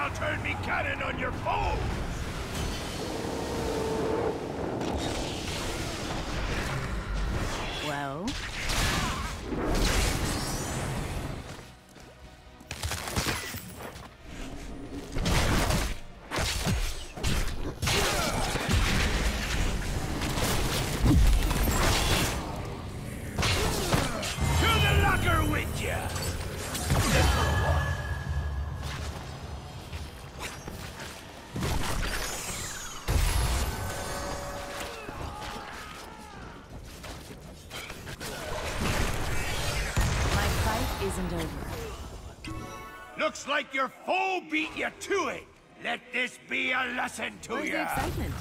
I'll turn me cannon on your foes! Well, To the locker with ya! Isn't over. Looks like your foe beat you to it! Let this be a lesson to Where's the excitement?